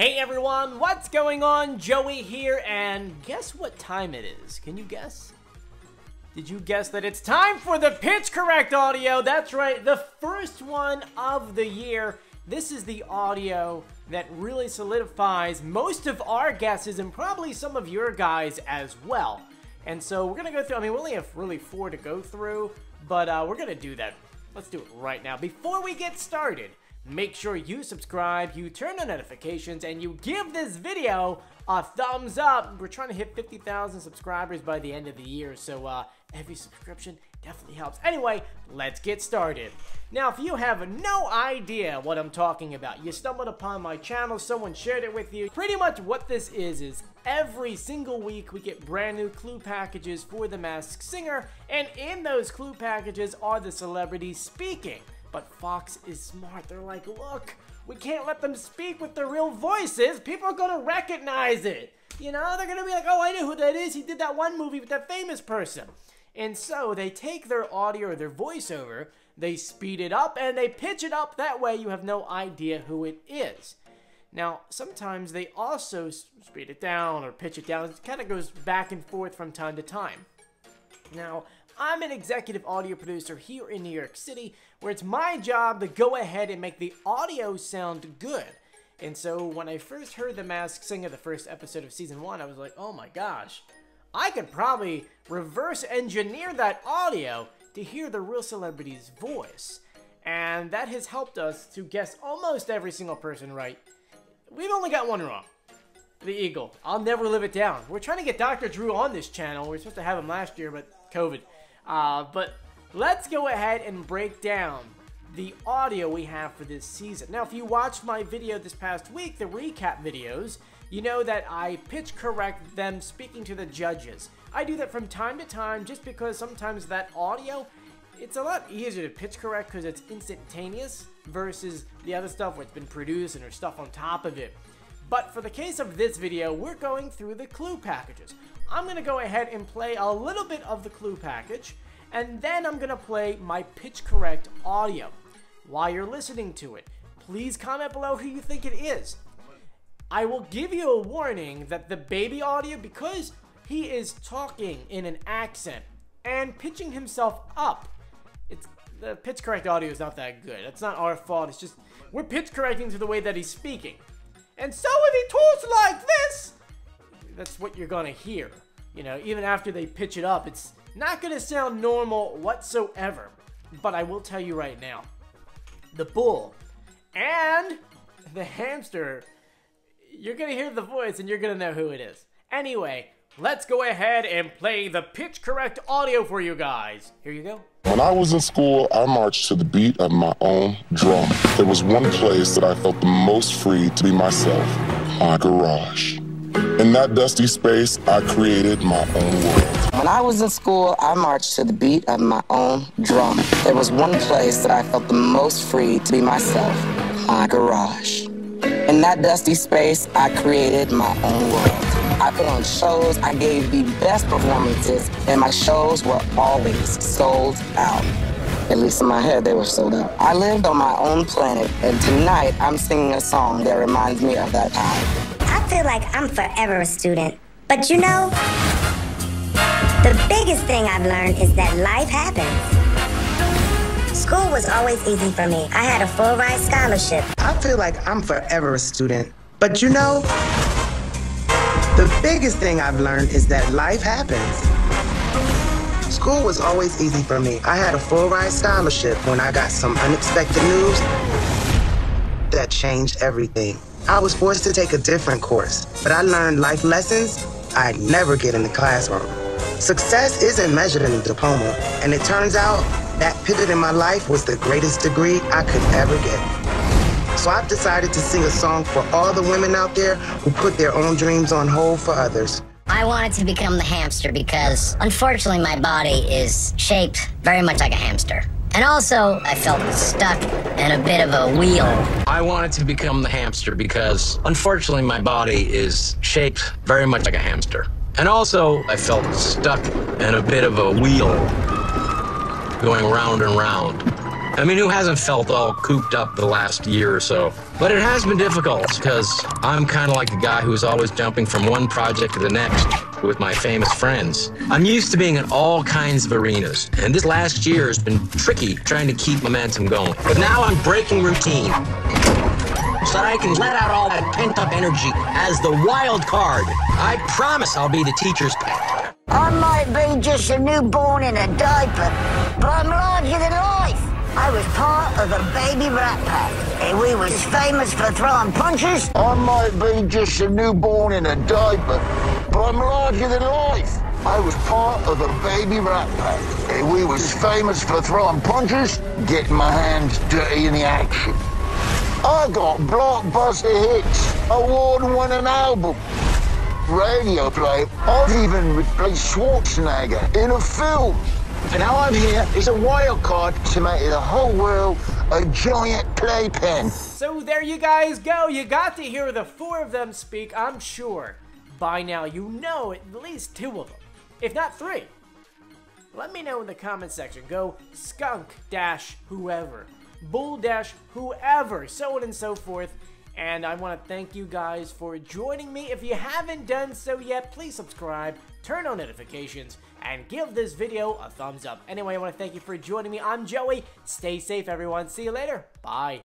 Hey everyone, what's going on? Joey here, and guess what time it is? Can you guess? Did you guess that it's time for the Pitch Correct audio? That's right, the first one of the year. This is the audio that really solidifies most of our guesses and probably some of your guys as well. And so we're gonna go through, I mean, we only have really four to go through, but uh, we're gonna do that. Let's do it right now. Before we get started, make sure you subscribe, you turn on notifications, and you give this video a thumbs up. We're trying to hit 50,000 subscribers by the end of the year, so uh, every subscription definitely helps. Anyway, let's get started. Now, if you have no idea what I'm talking about, you stumbled upon my channel, someone shared it with you. Pretty much what this is, is every single week we get brand new clue packages for The Masked Singer, and in those clue packages are the celebrities speaking. But Fox is smart. They're like, look, we can't let them speak with their real voices. People are gonna recognize it. You know, they're gonna be like, oh, I know who that is. He did that one movie with that famous person. And so they take their audio or their voiceover, they speed it up, and they pitch it up. That way you have no idea who it is. Now, sometimes they also speed it down or pitch it down. It kind of goes back and forth from time to time. Now, I'm an executive audio producer here in New York City, where it's my job to go ahead and make the audio sound good. And so when I first heard The Masked Singer, the first episode of season one, I was like, oh my gosh, I could probably reverse engineer that audio to hear the real celebrity's voice. And that has helped us to guess almost every single person right. We've only got one wrong. The Eagle. I'll never live it down. We're trying to get Dr. Drew on this channel. We are supposed to have him last year, but COVID. Uh, but let's go ahead and break down the audio we have for this season. Now, if you watched my video this past week, the recap videos, you know that I pitch correct them speaking to the judges. I do that from time to time just because sometimes that audio, it's a lot easier to pitch correct because it's instantaneous versus the other stuff where it's been produced and there's stuff on top of it. But for the case of this video, we're going through the clue packages. I'm going to go ahead and play a little bit of the clue package, and then I'm going to play my pitch correct audio. While you're listening to it, please comment below who you think it is. I will give you a warning that the baby audio, because he is talking in an accent and pitching himself up, it's the pitch correct audio is not that good. It's not our fault. It's just we're pitch correcting to the way that he's speaking. And so if he talks like this, that's what you're gonna hear. You know, even after they pitch it up, it's not gonna sound normal whatsoever. But I will tell you right now, the bull and the hamster you're gonna hear the voice and you're gonna know who it is. Anyway, let's go ahead and play the pitch correct audio for you guys. Here you go. When I was in school, I marched to the beat of my own drum. There was one place that I felt the most free to be myself my garage. In that dusty space, I created my own world. When I was in school, I marched to the beat of my own drum. There was one place that I felt the most free to be myself my garage. In that dusty space, I created my own world. I put on shows, I gave the best performances, and my shows were always sold out. At least in my head, they were sold out. I lived on my own planet, and tonight I'm singing a song that reminds me of that time. I feel like I'm forever a student. But you know, the biggest thing I've learned is that life happens. School was always easy for me. I had a full ride scholarship. I feel like I'm forever a student. But you know, the biggest thing I've learned is that life happens. School was always easy for me. I had a full ride scholarship when I got some unexpected news that changed everything. I was forced to take a different course, but I learned life lessons I'd never get in the classroom. Success isn't measured in a diploma, and it turns out that pivot in my life was the greatest degree I could ever get. So I've decided to sing a song for all the women out there who put their own dreams on hold for others. I wanted to become the hamster because, unfortunately, my body is shaped very much like a hamster. And also, I felt stuck in a bit of a wheel. I wanted to become the hamster because, unfortunately, my body is shaped very much like a hamster. And also, I felt stuck in a bit of a wheel going round and round. I mean, who hasn't felt all cooped up the last year or so? But it has been difficult because I'm kind of like the guy who's always jumping from one project to the next with my famous friends. I'm used to being in all kinds of arenas, and this last year has been tricky trying to keep momentum going. But now I'm breaking routine so that I can let out all that pent up energy as the wild card. I promise I'll be the teacher's pet. I might be just a newborn in a diaper, but I'm larger than life. I was part of a baby rat pack, and we was famous for throwing punches. I might be just a newborn in a diaper, but I'm larger than life. I was part of a baby rat pack, and we was famous for throwing punches, getting my hands dirty in the action. I got blockbuster hits, award-winning album, radio play. I've even replaced Schwarzenegger in a film. And now I'm here as a wild card to make the whole world a giant playpen. So there you guys go. You got to hear the four of them speak. I'm sure by now you know at least two of them, if not three. Let me know in the comment section. Go skunk dash whoever, bull dash whoever, so on and so forth. And I want to thank you guys for joining me. If you haven't done so yet, please subscribe, turn on notifications, and give this video a thumbs up. Anyway, I want to thank you for joining me. I'm Joey. Stay safe, everyone. See you later. Bye.